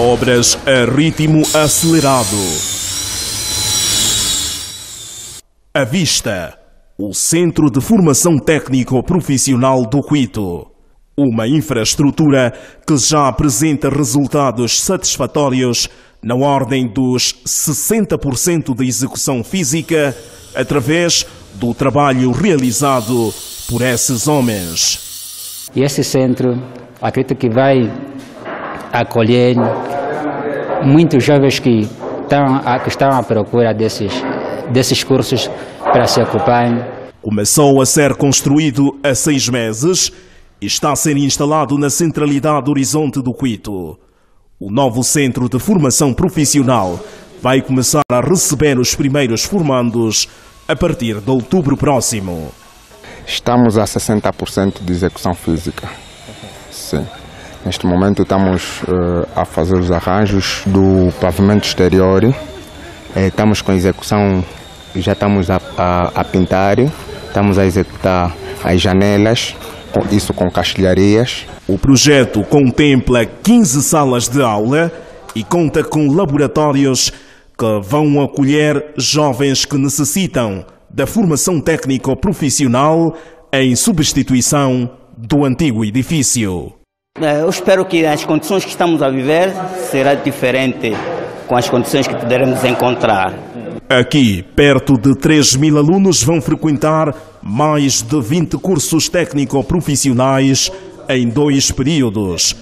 Obras a ritmo acelerado. À vista, o Centro de Formação Técnico Profissional do Cuito. Uma infraestrutura que já apresenta resultados satisfatórios na ordem dos 60% de execução física através do trabalho realizado por esses homens. E esse centro, acredito que vai acolher muitos jovens que estão, que estão à procura desses, desses cursos para se ocuparem. Começou a ser construído há seis meses e está a ser instalado na centralidade Horizonte do Quito. O novo centro de formação profissional vai começar a receber os primeiros formandos a partir de outubro próximo. Estamos a 60% de execução física. Sim. Neste momento estamos uh, a fazer os arranjos do pavimento exterior. Uh, estamos com execução, já estamos a, a, a pintar, estamos a executar as janelas, isso com castelharias. O projeto contempla 15 salas de aula e conta com laboratórios que vão acolher jovens que necessitam da formação técnico-profissional em substituição do antigo edifício. É, eu espero que as condições que estamos a viver será diferente com as condições que poderemos encontrar. Aqui, perto de 3 mil alunos vão frequentar mais de 20 cursos técnico-profissionais em dois períodos.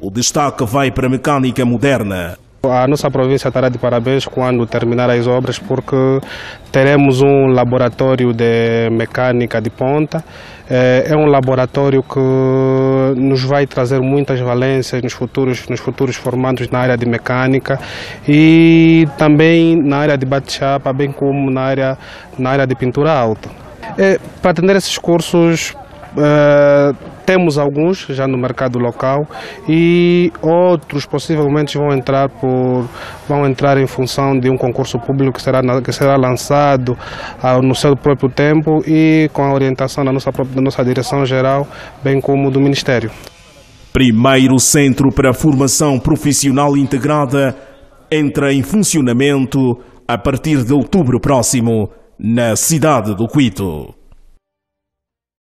O destaque vai para a mecânica moderna. A nossa província estará de parabéns quando terminar as obras, porque teremos um laboratório de mecânica de ponta. É, é um laboratório que nos vai trazer muitas valências nos futuros, nos futuros formandos na área de mecânica e também na área de bate-chapa, bem como na área, na área de pintura alta. É, para atender esses cursos, Uh, temos alguns já no mercado local e outros possivelmente vão entrar por vão entrar em função de um concurso público que será que será lançado uh, no seu próprio tempo e com a orientação da nossa da nossa direção geral, bem como do ministério. Primeiro centro para formação profissional integrada entra em funcionamento a partir de outubro próximo na cidade do Quito.